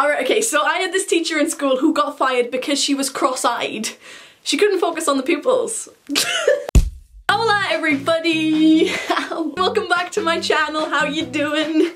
Alright, okay, so I had this teacher in school who got fired because she was cross-eyed. She couldn't focus on the pupils. Hola everybody! Welcome back to my channel, how you doing?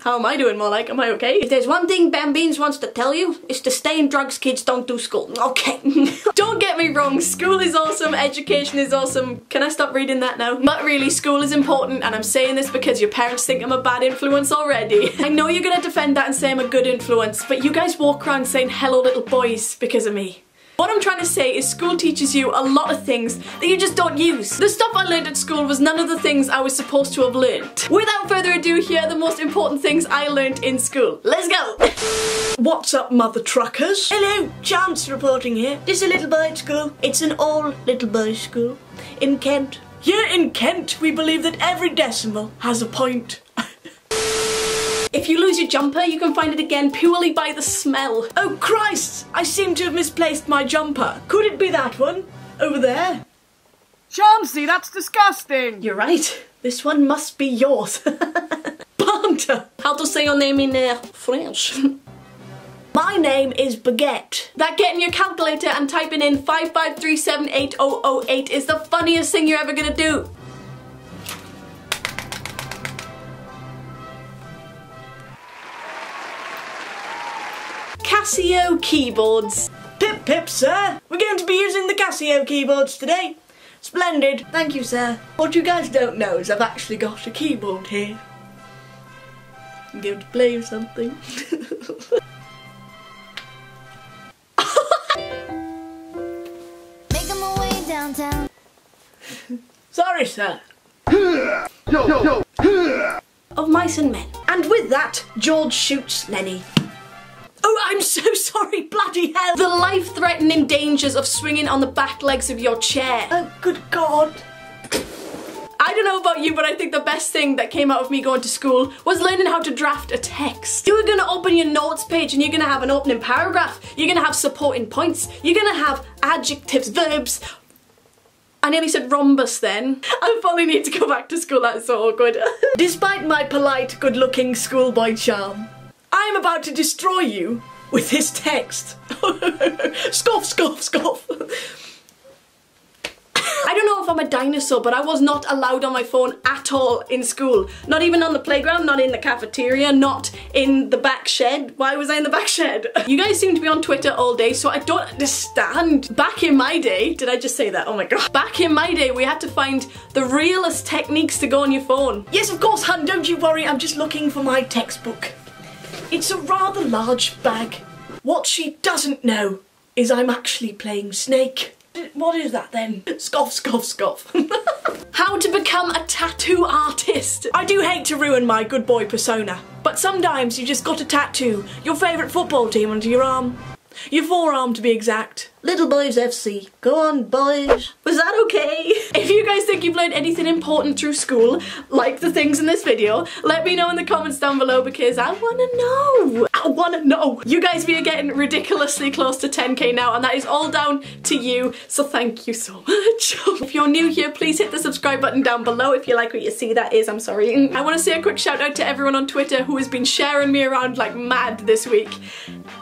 How am I doing more like? Am I okay? If there's one thing Bambeans wants to tell you, it's to stay in drugs kids don't do school. Okay. don't get me wrong, school is awesome, education is awesome. Can I stop reading that now? But really, school is important and I'm saying this because your parents think I'm a bad influence already. I know you're gonna defend that and say I'm a good influence, but you guys walk around saying hello little boys because of me. What I'm trying to say is school teaches you a lot of things that you just don't use. The stuff I learned at school was none of the things I was supposed to have learned. Without further ado, here are the most important things I learned in school. Let's go! What's up, mother truckers? Hello, Chance reporting here. This is a little boys' school. It's an all little boys' school in Kent. Here in Kent, we believe that every decimal has a point. If you lose your jumper, you can find it again purely by the smell. Oh Christ! I seem to have misplaced my jumper. Could it be that one? Over there? Chauncey, that's disgusting! You're right. This one must be yours. Banter! How to say your name in uh, French? My name is Baguette. That getting your calculator and typing in 55378008 is the funniest thing you're ever gonna do. Casio keyboards. Pip pip, sir. We're going to be using the Casio keyboards today. Splendid. Thank you, sir. What you guys don't know is I've actually got a keyboard here. I'm going to play you something. Making my way downtown. Sorry, sir. of mice and men. And with that, George shoots Lennie. Oh, I'm so sorry, bloody hell! The life-threatening dangers of swinging on the back legs of your chair. Oh, good God. I don't know about you, but I think the best thing that came out of me going to school was learning how to draft a text. You're gonna open your notes page and you're gonna have an opening paragraph. You're gonna have supporting points. You're gonna have adjectives, verbs, I nearly said rhombus then. I probably need to go back to school, that's so awkward. Despite my polite, good-looking schoolboy charm, I am about to destroy you with this text. scoff, scoff, scoff. I don't know if I'm a dinosaur, but I was not allowed on my phone at all in school. Not even on the playground, not in the cafeteria, not in the back shed. Why was I in the back shed? You guys seem to be on Twitter all day, so I don't understand. Back in my day, did I just say that? Oh my god. Back in my day, we had to find the realest techniques to go on your phone. Yes, of course, hun, don't you worry, I'm just looking for my textbook. It's a rather large bag. What she doesn't know is I'm actually playing Snake. Uh, what is that then? Scoff, scoff, scoff. How to become a tattoo artist. I do hate to ruin my good boy persona, but sometimes you just got to tattoo your favourite football team onto your arm. Your forearm to be exact. Little Boys FC. Go on, boys. Was that okay? If you guys think you've learned anything important through school, like the things in this video, let me know in the comments down below because I wanna know. I wanna know. You guys we are getting ridiculously close to 10k now and that is all down to you, so thank you so much. if you're new here, please hit the subscribe button down below if you like what you see, that is, I'm sorry. Mm, I wanna say a quick shout out to everyone on Twitter who has been sharing me around like mad this week.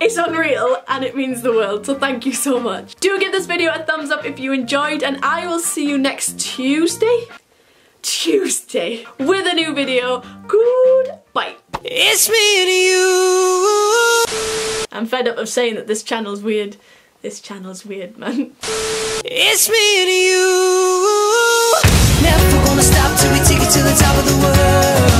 It's unreal and it means the world, so thank you so much. Do give this video a thumbs up if you enjoyed and I will see you next Tuesday? Tuesday with a new video. Goodbye. It's me and you. I'm fed up of saying that this channel's weird. This channel's weird, man. It's me and you. Never gonna stop till we take it to the top of the world.